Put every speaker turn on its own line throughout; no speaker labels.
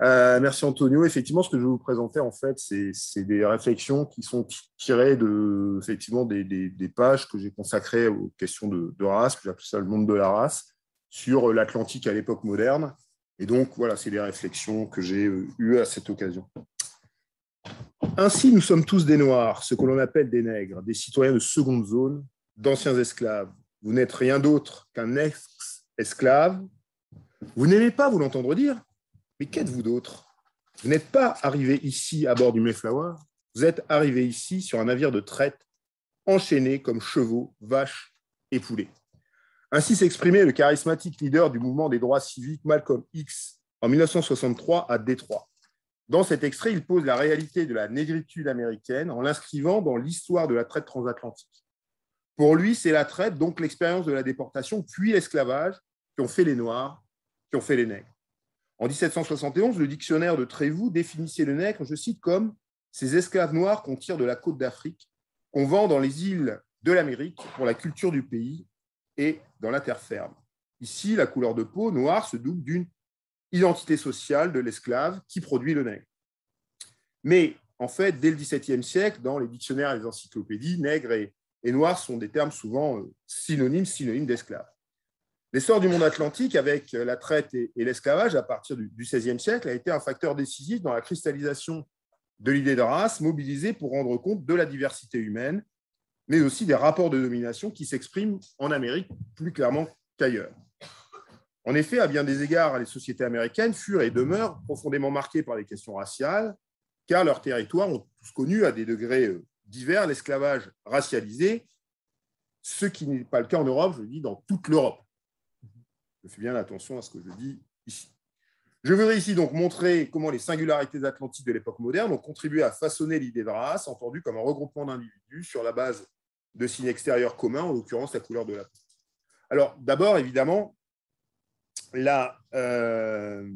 Euh, merci Antonio. Effectivement, ce que je vais vous présenter, en fait, c'est des réflexions qui sont tirées de, effectivement, des, pages que j'ai consacrées aux questions de, de race, que j'appelle ça le monde de la race, sur l'Atlantique à l'époque moderne. Et donc, voilà, c'est des réflexions que j'ai eues à cette occasion. Ainsi, nous sommes tous des Noirs, ce que l'on appelle des nègres, des citoyens de seconde zone, d'anciens esclaves. Vous n'êtes rien d'autre qu'un ex-esclave. Vous n'aimez pas vous l'entendre dire, mais qu'êtes-vous d'autre? Vous n'êtes pas arrivé ici à bord du Mayflower, vous êtes arrivé ici sur un navire de traite, enchaîné comme chevaux, vaches et poulets. Ainsi s'exprimait le charismatique leader du mouvement des droits civiques Malcolm X en 1963 à Détroit. Dans cet extrait, il pose la réalité de la négritude américaine en l'inscrivant dans l'histoire de la traite transatlantique. Pour lui, c'est la traite, donc l'expérience de la déportation, puis l'esclavage, qui ont fait les Noirs, qui ont fait les nègres. En 1771, le dictionnaire de Trévoux définissait le nègre, je cite, comme ces esclaves noirs qu'on tire de la côte d'Afrique, qu'on vend dans les îles de l'Amérique pour la culture du pays et dans la terre ferme. Ici, la couleur de peau noire se double d'une identité sociale de l'esclave qui produit le nègre. Mais en fait, dès le XVIIe siècle, dans les dictionnaires et les encyclopédies, nègre et, noir sont des termes souvent euh, synonymes, synonymes d'esclave. L'essor du monde atlantique avec la traite et, l'esclavage à partir du, XVIe siècle a été un facteur décisif dans la cristallisation de l'idée de race mobilisée pour rendre compte de la diversité humaine, mais aussi des rapports de domination qui s'expriment en Amérique plus clairement qu'ailleurs. En effet, à bien des égards, les sociétés américaines furent et demeurent profondément marquées par les questions raciales, car leurs territoires ont tous connu à des degrés euh, divers l'esclavage racialisé, ce qui n'est pas le cas en Europe, je dis dans toute l'Europe. Je fais bien attention à ce que je dis ici. Je voudrais ici donc montrer comment les singularités atlantiques de l'époque moderne ont contribué à façonner l'idée de race, entendue comme un regroupement d'individus sur la base de signes extérieurs communs, en l'occurrence la couleur de la peau. Alors, d'abord, évidemment, euh,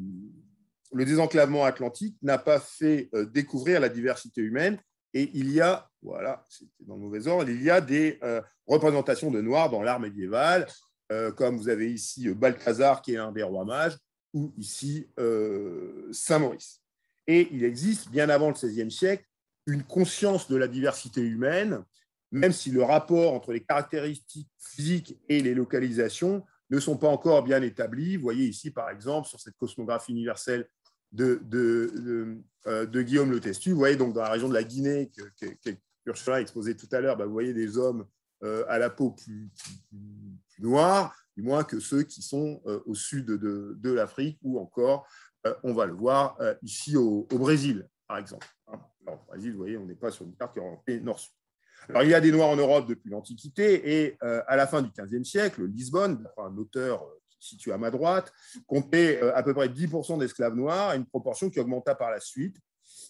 le désenclavement atlantique n'a pas fait euh, découvrir la diversité humaine et il y a, voilà, c'était dans le mauvais ordre, il y a des euh, représentations de noirs dans l'art médiéval, comme vous avez ici Balthazar qui est un des rois mages, ou ici Saint-Maurice. Et il existe, bien avant le XVIe siècle, une conscience de la diversité humaine, même si le rapport entre les caractéristiques physiques et les localisations ne sont pas encore bien établis. Vous voyez ici, par exemple, sur cette cosmographie universelle de, euh, Guillaume Le Testu, vous voyez donc dans la région de la Guinée que, que, a exposé tout à l'heure, bah, vous voyez des hommes euh, à la peau plus, noire, du moins que ceux qui sont euh, au sud de, l'Afrique ou encore, on va le voir ici au, Brésil, par exemple. Hein. au Brésil, vous voyez, on n'est pas sur une carte est nord-sud. Alors, il y a des Noirs en Europe depuis l'Antiquité et euh, à la fin du XVe siècle, Lisbonne, un auteur euh, situé à ma droite, comptait euh, à peu près 10% d'esclaves noirs, une proportion qui augmenta par la suite.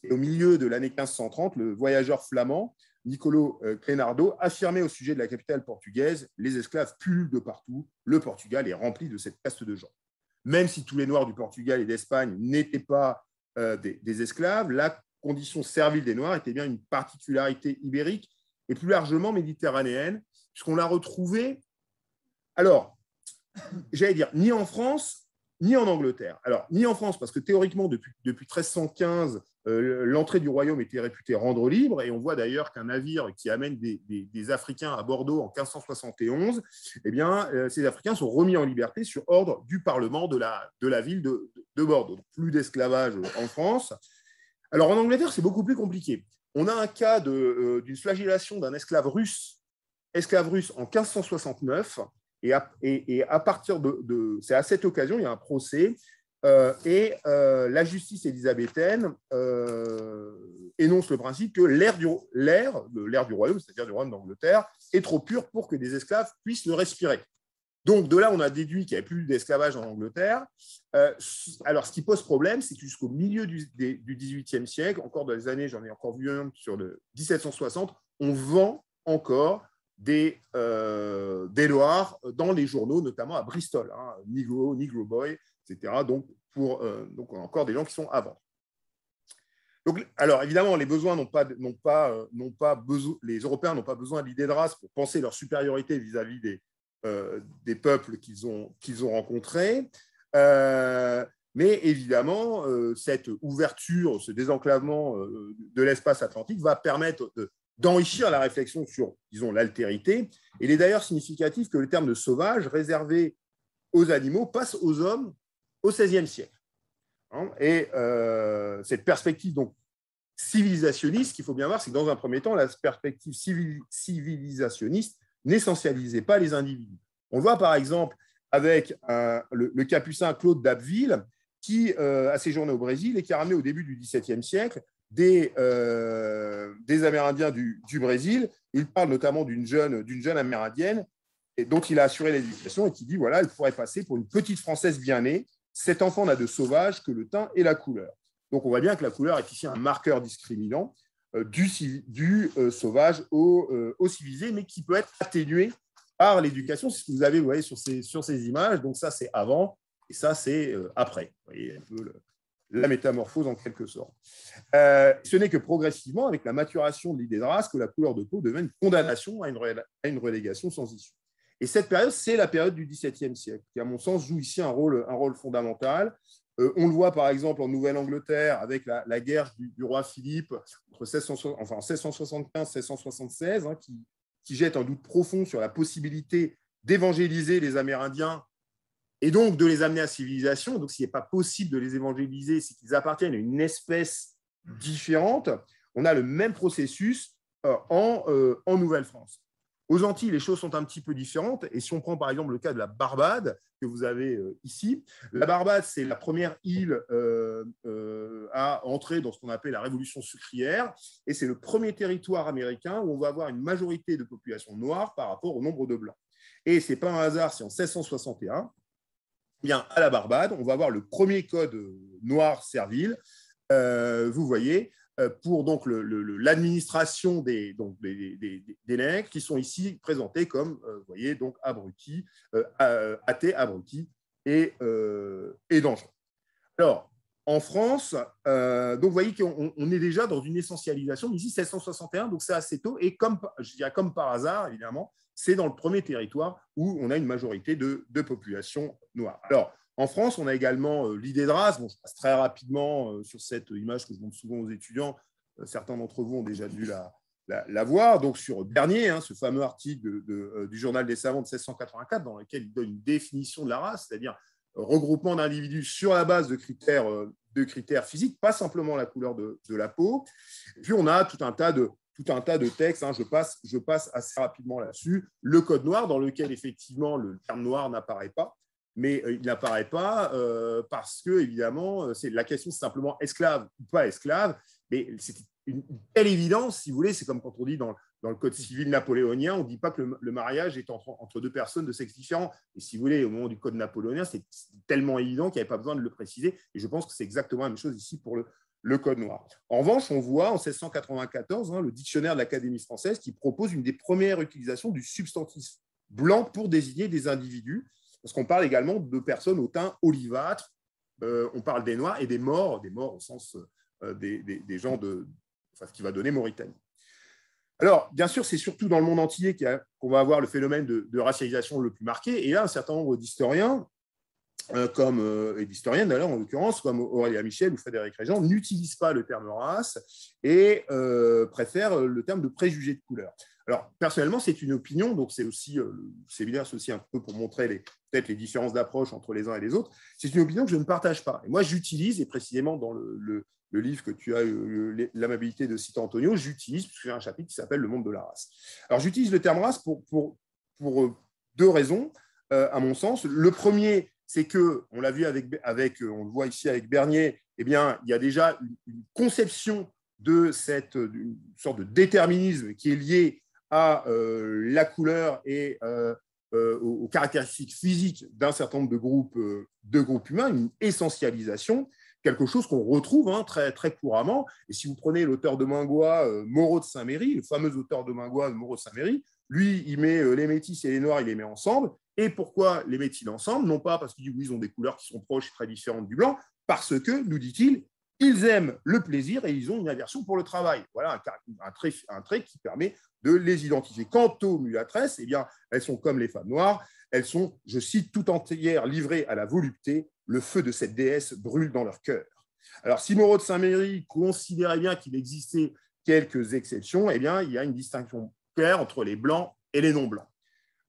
Et au milieu de l'année 1530, le voyageur flamand Nicolo Clenardo affirmait au sujet de la capitale portugaise Les esclaves pullulent de partout, le Portugal est rempli de cette caste de gens. Même si tous les Noirs du Portugal et d'Espagne n'étaient pas des, des esclaves, la condition servile des Noirs était bien une particularité ibérique et plus largement méditerranéenne, puisqu'on l'a retrouvée, alors, j'allais dire, ni en France, ni en Angleterre. Alors, ni en France, parce que théoriquement, depuis, depuis 1315, euh, l'entrée du royaume était réputée rendre libre, et on voit d'ailleurs qu'un navire qui amène des, Africains à Bordeaux en 1571, eh bien, euh, ces Africains sont remis en liberté sur ordre du Parlement de la, ville de, de Bordeaux. plus d'esclavage en France. Alors, en Angleterre, c'est beaucoup plus compliqué on a un cas euh, d'une flagellation d'un esclave russe, esclave russe en 1569, et à, partir de, c'est à cette occasion, il y a un procès, euh, et euh, la justice élisabéthaine énonce le principe que l'air du, du royaume, c'est-à-dire du royaume d'Angleterre, est trop pur pour que des esclaves puissent le respirer. Donc, de là, on a déduit qu'il n'y avait plus d'esclavage en Angleterre. Euh, alors, ce qui pose problème, c'est que jusqu'au milieu du, XVIIIe siècle, encore dans les années, j'en ai encore vu un sur le 1760, on vend encore des, euh, dans les journaux, notamment à Bristol, hein, Negro, Negro Boy, etc. Donc, pour, euh, donc, on a encore des gens qui sont vendre. Donc, alors, évidemment, les besoins pas, pas, n'ont pas besoin, les Européens n'ont pas besoin de l'idée de race pour penser leur supériorité vis-à-vis des, euh, des peuples qu'ils ont, qu'ils ont rencontrés. Euh, Mais évidemment, cette ouverture, ce désenclavement de l'espace atlantique va permettre d'enrichir la réflexion sur, disons, l'altérité. Il est d'ailleurs significatif que le terme de sauvage, réservé aux animaux, passe aux hommes au XVIe siècle. Hein. Et cette perspective donc, civilisationniste, qu'il faut bien voir, c'est que dans un premier temps, la perspective civilisationniste n'essentialisait pas les individus. On le voit par exemple avec le, capucin Claude d'Abbeville, qui euh, a séjourné au Brésil et qui a ramené au début du XVIIe siècle des, euh, des Amérindiens du, Brésil. Il parle notamment d'une jeune, Amérindienne et dont il a assuré l'éducation et qui dit voilà, elle pourrait passer pour une petite Française bien née. Cet enfant n'a de sauvage que le teint et la couleur. Donc on voit bien que la couleur est ici un marqueur discriminant euh, du, du sauvage au, civilisé, mais qui peut être atténué par l'éducation. C'est ce que vous avez vous voyez, sur, ces, sur ces images. Donc ça, c'est avant. Et ça, c'est euh, après. Vous voyez un peu la métamorphose en quelque sorte. Euh, ce n'est que progressivement, avec la maturation de l'idée de race, que la couleur de peau devient une condamnation à une, relégation sans issue. Et cette période, c'est la période du XVIIe siècle, qui, à mon sens, joue ici un rôle, fondamental. Euh, on le voit par exemple en Nouvelle-Angleterre avec la, guerre du, roi Philippe entre 1675 enfin, 1675-1676, hein, qui jette un doute profond sur la possibilité d'évangéliser les Amérindiens et donc de les amener à civilisation. Donc, s'il n'est pas possible de les évangéliser, c'est qu'ils appartiennent à une espèce différente. On a le même processus euh, en, euh, en Nouvelle-France. Aux Antilles, les choses sont un petit peu différentes. Et si on prend par exemple le cas de la Barbade, que vous avez euh, ici, la Barbade, c'est la première île à entrer dans ce qu'on appelle la révolution sucrière. Et c'est le premier territoire américain où on va avoir une majorité de population noire par rapport au nombre de blancs. Et ce n'est pas un hasard si en 1661, bien, à la Barbade, on va avoir le premier code noir servile, euh, vous voyez, euh, pour donc l'administration des, donc, des, des, nègres qui sont ici présentés comme, euh, vous voyez, donc abrutis, athées, abrutis et, et dangereux. Alors, en France, donc vous voyez qu'on est déjà dans une essentialisation. Ici, 1661, donc c'est assez tôt. Et comme, je dirais comme par hasard, évidemment, c'est dans le premier territoire où on a une majorité de, population noire. Alors, en France, on a également euh, l'idée de race. Bon, je passe très rapidement euh, sur cette image que je montre souvent aux étudiants. Euh, certains d'entre vous ont déjà dû la, voir. Donc, sur Bernier, hein, ce fameux article du Journal des savants de 1684, dans lequel il donne une définition de la race, c'est-à-dire regroupement d'individus sur la base de critères, de physiques, pas simplement la couleur de, de, la peau. Puis, on a tout un tas de, tout un tas de textes. Hein, je, passe, je passe assez rapidement là-dessus. Le code noir, dans lequel effectivement le terme noir n'apparaît pas, mais euh, il n'apparaît pas euh, parce que, évidemment, euh, c'est la question simplement esclave ou pas esclave. Mais c'est une telle évidence, si vous voulez, c'est comme quand on dit dans, dans le code civil napoléonien, on ne dit pas que le, mariage est entre, entre, deux personnes de sexe différent. Et si vous voulez, au moment du code napoléonien, c'est tellement évident qu'il n'y avait pas besoin de le préciser. Et je pense que c'est exactement la même chose ici pour le, le code noir. En revanche, on voit en 1694 hein, le dictionnaire de l'Académie française qui propose une des premières utilisations du substantif blanc pour désigner des individus, parce qu'on parle également de personnes au teint olivâtre, euh, on parle des noirs et des morts, des morts au sens euh, des, gens de, enfin, ce qui va donner Mauritanie. Alors, bien sûr, c'est surtout dans le monde entier qu'on va avoir le phénomène de, de, racialisation le plus marqué. Et là, un certain nombre d'historiens comme, euh, et d'historiennes d'ailleurs en l'occurrence, comme Aurélia Michel ou Frédéric Régent, n'utilisent pas le terme race et euh, préfèrent le terme de préjugé de couleur. Alors, personnellement, c'est une opinion, donc c'est aussi, c'est aussi un peu pour montrer peut-être les différences d'approche entre les uns et les autres. C'est une opinion que je ne partage pas. Et moi, j'utilise, et précisément dans le, le, livre que tu as l'amabilité de citer, Antonio, j'utilise, parce que j'ai un chapitre qui s'appelle Le monde de la race. Alors, j'utilise le terme race pour, pour, pour deux raisons, à mon sens. Le premier, c'est que, on l'a vu avec, avec, euh, on le voit ici avec Bernier, eh bien, il y a déjà une, conception de cette sorte de déterminisme qui est lié à euh, la couleur et euh, aux, caractéristiques physiques d'un certain nombre de groupes, de groupes humains, une essentialisation, quelque chose qu'on retrouve hein, très, très couramment. Et si vous prenez l'auteur de Mingois, Moreau de Saint-Méry, le fameux auteur de Mingois, Moreau de Saint-Méry, lui, il met les métis et les noirs, il les met ensemble, et pourquoi les met-il ensemble Non pas parce qu'il dit oui, ils ont des couleurs qui sont proches et très différentes du blanc, parce que, nous dit-il, ils aiment le plaisir et ils ont une aversion pour le travail. Voilà un, trait, un trait, qui permet de les identifier. Quant aux mulâtresses, eh bien, elles sont comme les femmes noires, elles sont, je cite, tout entières livrées à la volupté le feu de cette déesse brûle dans leur cœur. Alors, si Moreau de Saint-Méry considérait bien qu'il existait quelques exceptions, eh bien, il y a une distinction claire entre les blancs et les non-blancs.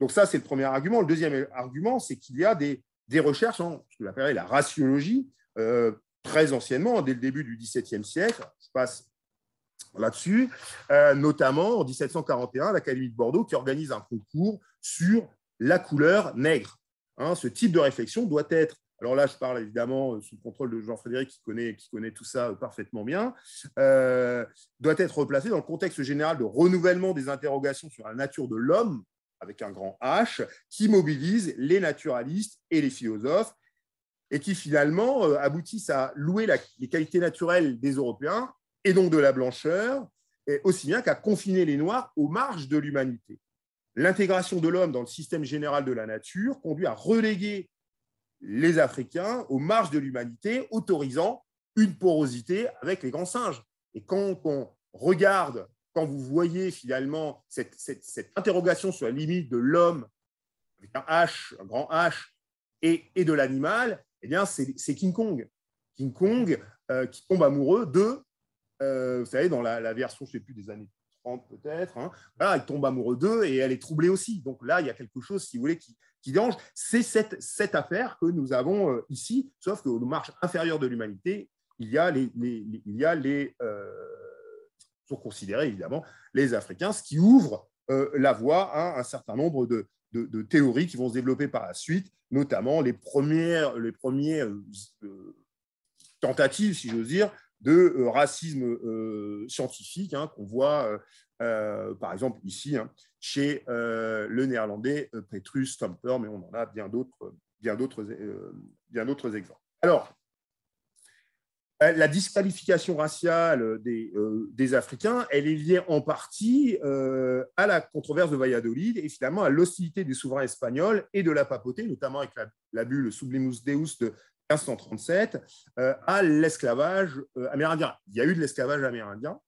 Donc ça, c'est le premier argument. Le deuxième argument, c'est qu'il y a des, recherches en ce qu'on appelle la raciologie, euh, très anciennement, dès le début du XVIIe siècle. Je passe là-dessus, euh, notamment en 1741, l'Académie de Bordeaux qui organise un concours sur la couleur nègre. Hein, ce type de réflexion doit être alors là, je parle évidemment sous le contrôle de Jean-Frédéric qui connaît, qui connaît tout ça parfaitement bien, euh, doit être replacé dans le contexte général de renouvellement des interrogations sur la nature de l'homme, avec un grand H, qui mobilise les naturalistes et les philosophes, et qui finalement euh, aboutissent à louer les qualités naturelles des Européens, et donc de la blancheur, et aussi bien qu'à confiner les Noirs aux marges de l'humanité. L'intégration de l'homme dans le système général de la nature conduit à reléguer les Africains aux marges de l'humanité, autorisant une porosité avec les grands singes. Et quand on regarde, quand vous voyez finalement cette, interrogation sur la limite de l'homme avec un H, un grand H, et, de l'animal, eh bien, c'est King Kong. King Kong euh, qui tombe amoureux de, euh, vous savez, dans la, version, je ne sais plus, des années 30 peut-être, hein, il tombe amoureux d'eux et elle est troublée aussi. Donc là, il y a quelque chose, si vous voulez, qui, qui dérange. C'est cette, affaire que nous avons euh, ici, sauf qu'aux marges inférieures de l'humanité, il y a les, il y a les euh, sont considérés évidemment les Africains, ce qui ouvre euh, la voie à un certain nombre de, de, théories qui vont se développer par la suite, notamment les premières, les premières tentatives, si j'ose dire, de racisme scientifique hein, qu'on voit euh, par exemple ici, hein, chez euh, le néerlandais euh, Petrus Stamper, mais on en a bien d'autres, bien d'autres, bien d'autres exemples. Alors, la disqualification raciale des, des, Africains, elle est liée en partie à la controverse de Valladolid et finalement à l'hostilité des souverains espagnols et de la papauté, notamment avec la, bulle Sublimus Deus de 1537, à l'esclavage amérindien. Il y a eu de l'esclavage amérindien,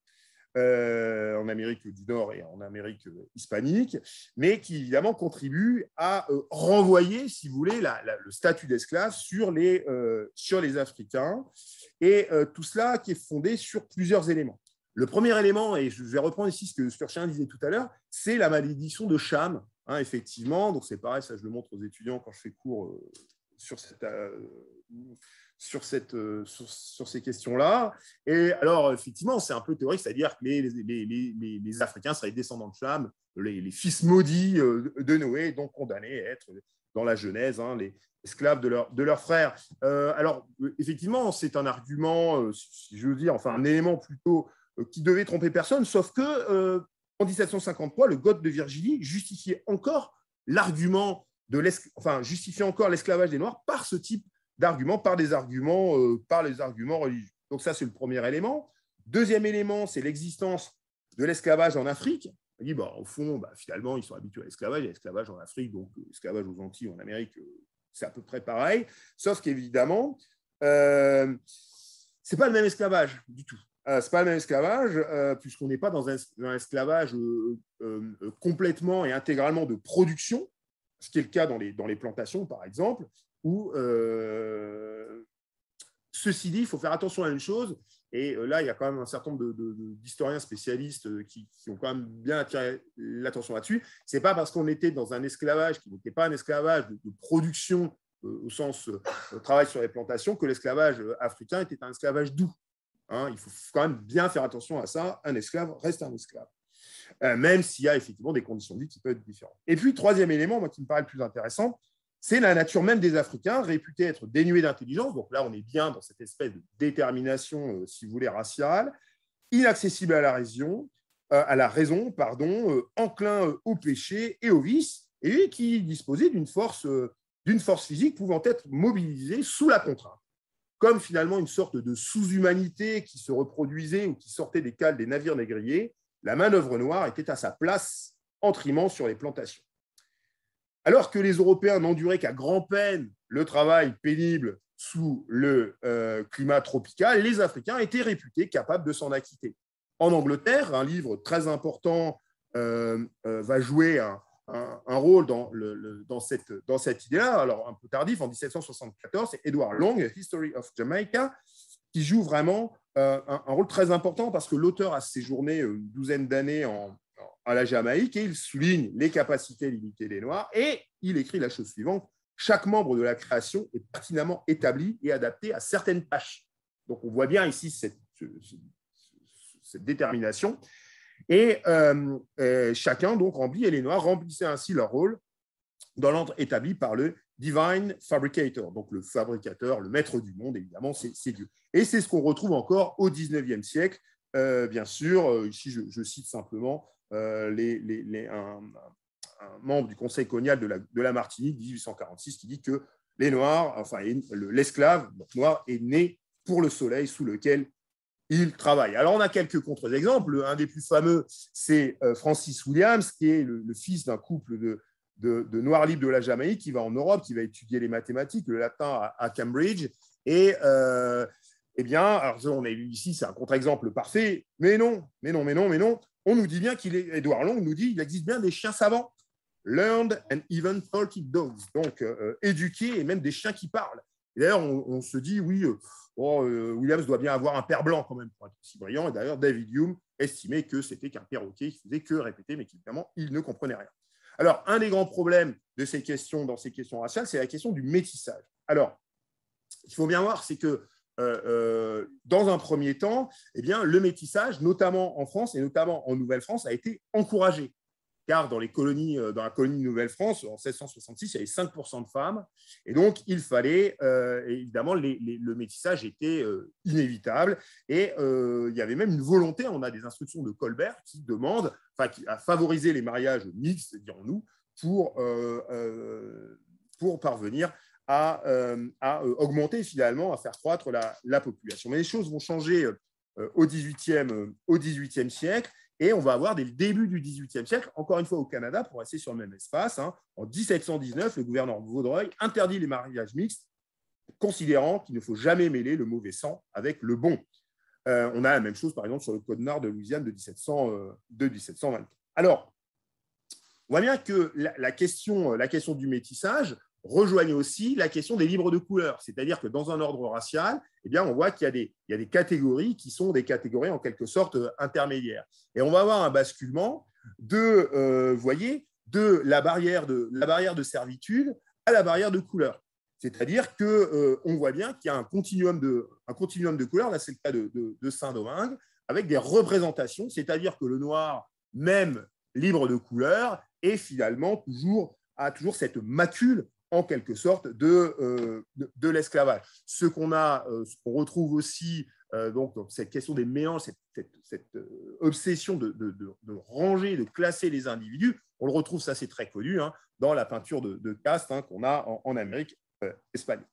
euh, en Amérique du Nord et en Amérique hispanique, mais qui évidemment contribue à euh, renvoyer, si vous voulez, le statut d'esclave sur, les, euh, sur les Africains. Et tout cela qui est fondé sur plusieurs éléments. Le premier élément, et je vais reprendre ici ce que Sturgeon disait tout à l'heure, c'est la malédiction de Cham, hein, effectivement. Donc c'est pareil, ça je le montre aux étudiants quand je fais cours sur cette sur, cette, euh, sur, ces questions-là. Et alors, effectivement, c'est un peu théorique, c'est-à-dire que les, les, les, Africains seraient descendants de Cham, les, fils maudits euh, de Noé, donc condamnés à être dans la Genèse, hein, les esclaves de, de leurs frères. Euh, alors, effectivement, c'est un argument, si je veux dire, enfin un élément plutôt qui devait tromper personne, sauf que en 1753, le Goth de Virginie justifiait encore l'argument de enfin, justifiait encore l'esclavage des Noirs par ce type d'arguments par des arguments, euh, par les arguments religieux. Donc ça, c'est le premier élément. Deuxième élément, c'est l'existence de l'esclavage en Afrique. On dit, bah, au fond, bah, finalement, ils sont habitués à l'esclavage. A l'esclavage en Afrique, donc euh, l'esclavage aux Antilles, en Amérique, euh, c'est à peu près pareil. Sauf qu'évidemment, euh, ce n'est pas le même esclavage du tout. Ce n'est pas le même esclavage, puisqu'on n'est pas dans un, esclavage complètement et intégralement de production, ce qui est le cas dans les, dans les plantations, par exemple, où, euh, ceci dit, il faut faire attention à une chose, et euh, là, il y a quand même un certain nombre d'historiens spécialistes euh, qui, ont quand même bien attiré l'attention là-dessus. Ce n'est pas parce qu'on était dans un esclavage qui n'était pas un esclavage de, production au sens travail sur les plantations que l'esclavage africain était un esclavage doux. Hein. il faut quand même bien faire attention à ça. Un esclave reste un esclave. même s'il y a effectivement des conditions de vie qui peuvent être différentes. Et puis, troisième élément, moi, qui me paraît le plus intéressant, c'est la nature même des Africains, réputés être dénués d'intelligence. Donc là, on est bien dans cette espèce de détermination, euh, si vous voulez, raciale, inaccessible à la raison, euh, à la raison pardon, euh, enclin au péché et au vice, et qui disposait d'une force, d'une force physique pouvant être mobilisée sous la contrainte. Comme finalement une sorte de sous-humanité qui se reproduisait ou qui sortait des cales des navires négriers, la manœuvre noire était à sa place en trimant sur les plantations. Alors que les Européens n'enduraient qu'à grand-peine le travail pénible sous le euh, climat tropical, les Africains étaient réputés capables de s'en acquitter. En Angleterre, un livre très important euh, euh, va jouer un, rôle dans, cette, idée-là, alors un peu tardif, en 1774, c'est Edward Long, History of Jamaica, qui joue vraiment un, rôle très important parce que l'auteur a séjourné une douzaine d'années en, à la Jamaïque et il souligne les capacités limitées des Noirs et il écrit la chose suivante chaque membre de la création est pertinemment établi et adapté à certaines tâches. Donc on voit bien ici cette, cette détermination. Et euh, euh, chacun donc remplit, et les Noirs remplissaient ainsi leur rôle dans l'ordre établi par le Divine Fabricator, donc le fabricateur, le maître du monde, évidemment, c'est Dieu. Et c'est ce qu'on retrouve encore au 19e siècle, euh, bien sûr. Ici, je cite simplement euh, les, un, membre du Conseil colonial de la, de Martinique, 1846, qui dit que les Noirs, enfin l'esclave noir est né pour le soleil sous lequel il travaille. Alors on a quelques contre-exemples. Un des plus fameux, c'est euh, Francis Williams, qui est le, fils d'un couple de, de, Noirs libres de la Jamaïque, qui va en Europe, qui va étudier les mathématiques, le latin à, Cambridge. Et euh, eh bien, alors on a vu ici, c'est un contre-exemple parfait, mais non, mais non, mais non, mais non on nous dit bien qu'il est, Edouard Long nous dit qu'il existe bien des chiens savants, learned and even talking dogs, donc euh, euh, éduqués et même des chiens qui parlent. D'ailleurs, on, se dit, oui, euh, oh, Williams doit bien avoir un père blanc quand même pour être aussi brillant. Et d'ailleurs, David Hume estimait que c'était qu'un perroquet qui faisait que répéter, mais qu'évidemment, il ne comprenait rien. Alors, un des grands problèmes de ces questions, dans ces questions raciales, c'est la question du métissage. Alors, il faut bien voir, c'est que euh, euh, dans un premier temps, eh bien, le métissage, notamment en France et notamment en Nouvelle-France, a été encouragé. Car dans, les colonies, euh, dans la colonie de Nouvelle-France, en 1666, il y avait 5% de femmes. Et donc, il fallait, évidemment, le métissage était inévitable. Et il y avait même une volonté, on a des instructions de Colbert qui demandent enfin, à favoriser les mariages mixtes, dirons-nous, pour, pour parvenir à, euh, euh, augmenter finalement, à faire croître la, population. Mais les choses vont changer euh, au XVIIIe au 18e siècle et on va avoir dès le début du XVIIIe siècle, encore une fois au Canada, pour rester sur le même espace, hein, en 1719, le gouverneur Vaudreuil interdit les mariages mixtes, considérant qu'il ne faut jamais mêler le mauvais sang avec le bon. on a la même chose, par exemple, sur le Code Nord de Louisiane de, 1700, de 1720. Alors, on voit bien que la, question, la question du métissage, rejoignent aussi la question des libres de couleur. C'est-à-dire que dans un ordre racial, eh bien, on voit qu'il y, a des, catégories qui sont des catégories en quelque sorte euh, intermédiaires. Et on va avoir un basculement de, euh, voyez, de la barrière de, la barrière de servitude à la barrière de couleur. C'est-à-dire qu'on euh, on voit bien qu'il y a un continuum de, un continuum de couleurs, là c'est le cas de, de Saint-Domingue, avec des représentations, c'est-à-dire que le noir, même libre de couleur, est finalement toujours, a toujours cette macule en quelque sorte de, euh, de, l'esclavage. Ce qu'on a, euh, retrouve aussi euh, donc, cette question des mélanges, cette, cette, obsession de, de, de, ranger, de classer les individus, on le retrouve, ça c'est très connu, hein, dans la peinture de, caste hein, qu'on a en, Amérique espagnole.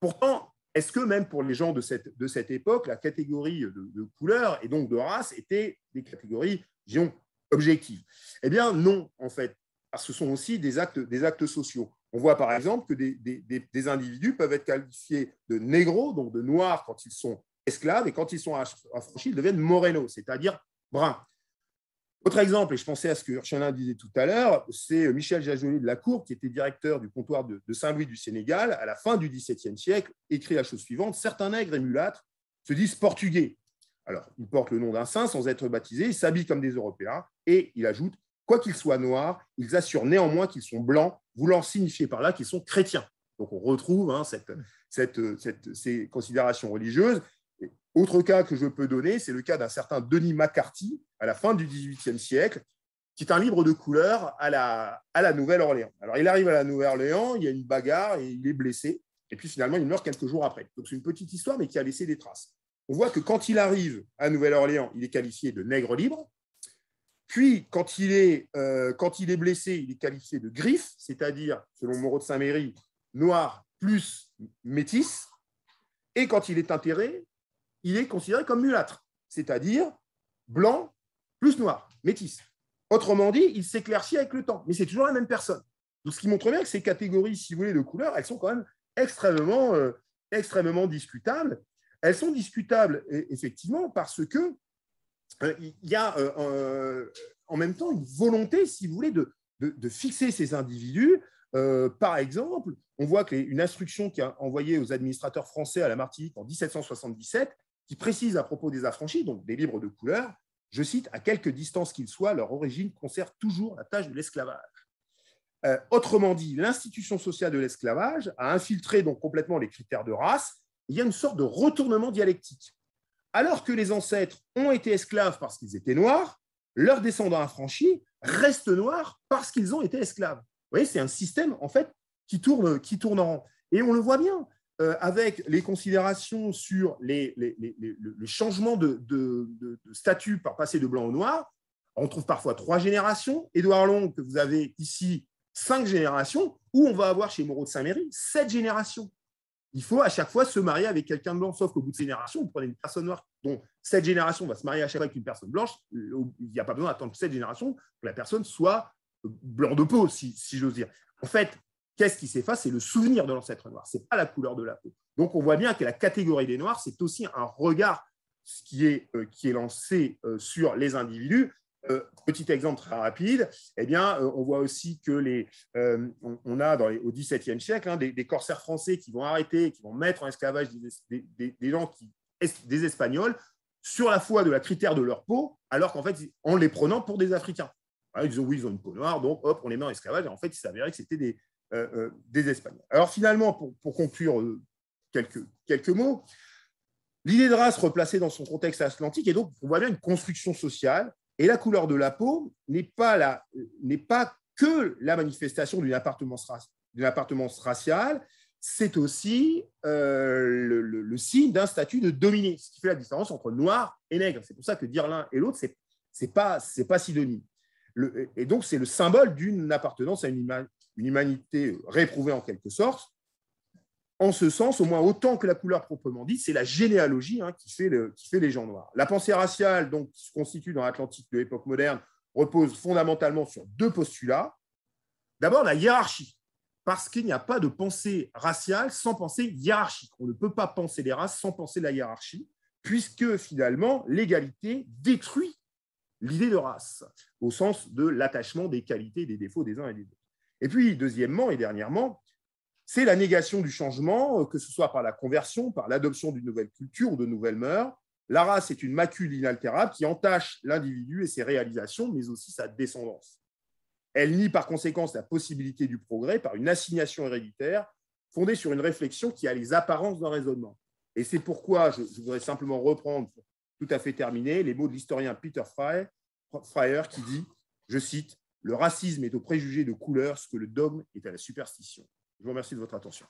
Pourtant, est-ce que même pour les gens de cette, de cette époque, la catégorie de, couleur et donc de race était des catégories, disons, objectives? Eh bien non, en fait, parce que ce sont aussi des actes, des actes sociaux. On voit par exemple que des, individus peuvent être qualifiés de négros, donc de noirs quand ils sont esclaves, et quand ils sont affranchis, ils deviennent moreno, c'est-à-dire bruns. Autre exemple, et je pensais à ce que Urchelin disait tout à l'heure, c'est Michel Jajoli de la Cour, qui était directeur du comptoir de, Saint-Louis du Sénégal, à la fin du XVIIe siècle, écrit la chose suivante Certains nègres et mulâtres se disent portugais. Alors, ils portent le nom d'un saint sans être baptisés, ils s'habillent comme des Européens, et il ajoute Quoi qu'ils soient noirs, ils assurent néanmoins qu'ils sont blancs, voulant signifier par là qu'ils sont chrétiens. Donc on retrouve hein, ces considérations religieuses. autre cas que je peux donner, c'est le cas d'un certain Denis McCarthy, à la fin du XVIIIe siècle, qui est un livre de couleur à la, à la Nouvelle-Orléans. Alors il arrive à la Nouvelle-Orléans, il y a une bagarre et il est blessé. Et puis finalement, il meurt quelques jours après. Donc c'est une petite histoire, mais qui a laissé des traces. On voit que quand il arrive à Nouvelle-Orléans, il est qualifié de nègre libre. Puis, quand il, est, euh, quand il est blessé, il est qualifié de griffe, c'est-à-dire, selon Moreau de Saint-Méry, noir plus métis. Et quand il est enterré, il est considéré comme mulâtre, c'est-à-dire blanc plus noir, métis. Autrement dit, il s'éclaircit avec le temps, mais c'est toujours la même personne. Donc, ce qui montre bien que ces catégories, si vous voulez, de couleurs, elles sont quand même extrêmement, euh, discutables. Elles sont discutables, effectivement, parce que il y a euh, en même temps une volonté, si vous voulez, de, de, fixer ces individus. Euh, par exemple, on voit qu'une instruction qui a envoyée aux administrateurs français à la Martinique en 1777, qui précise à propos des affranchis, donc des libres de couleur, je cite, à quelque distance qu'ils soient, leur origine conserve toujours la tâche de l'esclavage. Euh, autrement dit, l'institution sociale de l'esclavage a infiltré donc complètement les critères de race. Il y a une sorte de retournement dialectique. Alors que les ancêtres ont été esclaves parce qu'ils étaient noirs, leurs descendants affranchis restent noirs parce qu'ils ont été esclaves. Vous voyez, c'est un système en fait qui tourne, qui tourne en rond. Et on le voit bien euh, avec les considérations sur les, le changement de, statut par passer de blanc au noir. On trouve parfois trois générations. Édouard Long, que vous avez ici, cinq générations, ou on va avoir chez Moreau de Saint-Méry sept générations. Il faut à chaque fois se marier avec quelqu'un de blanc, sauf qu'au bout de ces générations, vous prenez une personne noire dont cette génération va se marier à chaque fois avec une personne blanche. Il n'y a pas besoin d'attendre cette génération que la personne soit blanc de peau, si, j'ose dire. En fait, qu'est-ce qui s'efface C'est le souvenir de l'ancêtre noir, ce n'est pas la couleur de la peau. Donc on voit bien que la catégorie des noirs, c'est aussi un regard qui est, euh, qui est lancé euh, sur les individus. Euh, petit exemple très rapide, eh bien, on voit aussi que les, on, a dans au XVIIe siècle hein, des, corsaires français qui vont arrêter, qui vont mettre en esclavage des, gens qui, des Espagnols sur la foi de la critère de leur peau, alors qu'en fait, en les prenant pour des Africains. ils disent oui, ils ont une peau noire, donc hop, on les met en esclavage. Et en fait, il s'avérait que c'était des, euh, euh, des Espagnols. Alors finalement, pour, conclure euh, quelques, quelques mots, l'idée de race replacée dans son contexte atlantique est donc, on voit bien, une construction sociale, et la couleur de la peau n'est pas, pas que la manifestation d'une appartenance, raciale, c'est aussi le, le, signe d'un statut de dominé, ce qui fait la différence entre noir et nègre. C'est pour ça que dire l'un et l'autre, ce n'est pas, pas synonyme. Et donc, c'est le symbole d'une appartenance à une humanité réprouvée en quelque sorte. En ce sens, au moins autant que la couleur proprement dite, c'est la généalogie hein, qui, fait les gens noirs. La pensée raciale, donc, qui se constitue dans l'Atlantique de l'époque moderne, repose fondamentalement sur deux postulats. D'abord, la hiérarchie, parce qu'il n'y a pas de pensée raciale sans pensée hiérarchique. On ne peut pas penser les races sans penser la hiérarchie, puisque finalement, l'égalité détruit l'idée de race, au sens de l'attachement des qualités et des défauts des uns et des autres. Et puis, deuxièmement et dernièrement, c'est la négation du changement, euh, que ce soit par la conversion, par l'adoption d'une nouvelle culture ou de nouvelles mœurs. La race est une macule inaltérable qui entache l'individu et ses réalisations, mais aussi sa descendance. Elle nie par conséquence la possibilité du progrès par une assignation héréditaire fondée sur une réflexion qui a les apparences d'un raisonnement. Et c'est pourquoi je, voudrais simplement reprendre, tout à fait terminé, les mots de l'historien Peter Fryer qui dit, je cite, le racisme est au préjugé de couleur ce que le dogme est à la superstition. Je vous remercie de votre attention.